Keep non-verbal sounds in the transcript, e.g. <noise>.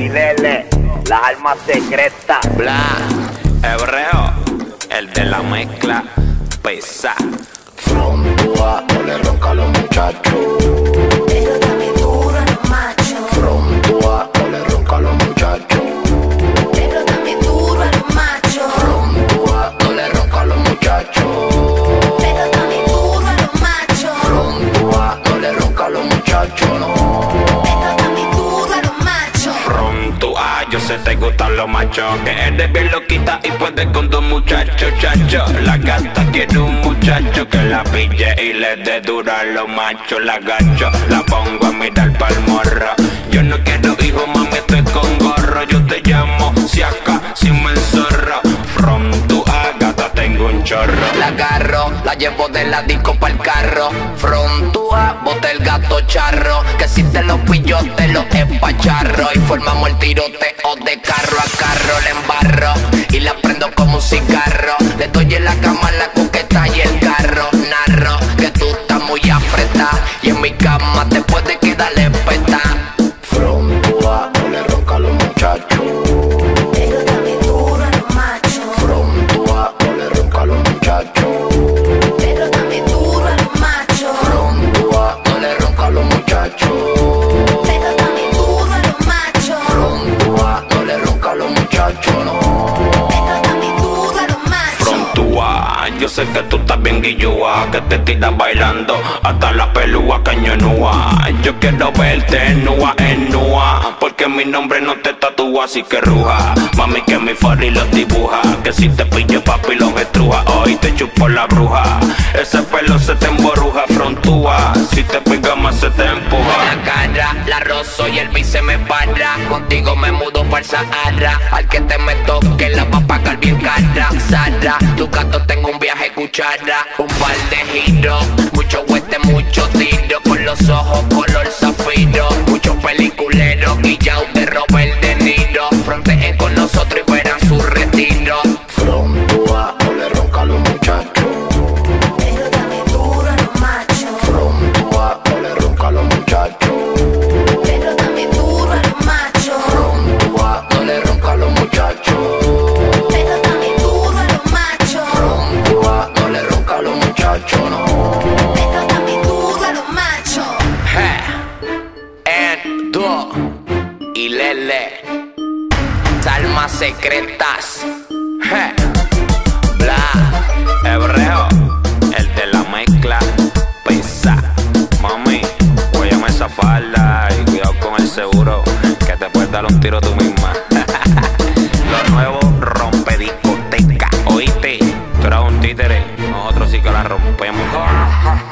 y Lele, las almas secretas. Bla, hebreo, el de la mezcla, pesa. Frontúa, no le ronca a los muchachos. Sé te gustan los machos Que eres bien loquita y puedes con dos muchachos, chacho. La gata quiere un muchacho que la pille y le dé dura a los machos La gacho, la pongo a mirar pa'l morro. Yo no quiero hijo, mami, estoy con gorro. Yo te llamo si acá, si me enzorro From tu ah, gata tengo un chorro. La agarro, llevo de la disco pa'l carro. Frontúa, bota el gato charro. Que si te lo pillo, te lo espacharro. Y formamos el tiroteo de carro a carro. Le embarro y la prendo como un cigarro. Yo sé que tú estás bien guillúa, que te tiras bailando hasta la pelúa cañonúa. Yo quiero verte nua en nua, porque mi nombre no te tatúa, así que ruja. Mami que mi farri los dibuja, que si te pillo papi los estruja, hoy te chupo la bruja. Ese pelo se te emboruja, frontúa, si te pega más se te empuja. La rozo y el vice me para. Contigo me mudo para Sahara. Al que te me toque la va a pagar bien cara. Sara, tu gato tengo un viaje cuchara. Un par de giros, mucho hueste, mucho tiro. Con los ojos secretas. Bla, hebreo, el de la mezcla. Pisa, mami, cuídame esa falda y cuidado con el seguro que te puedes dar un tiro tú misma. <laughs> Lo nuevo rompe discoteca, oíste, tú eras un títere, nosotros sí que la rompemos. <laughs>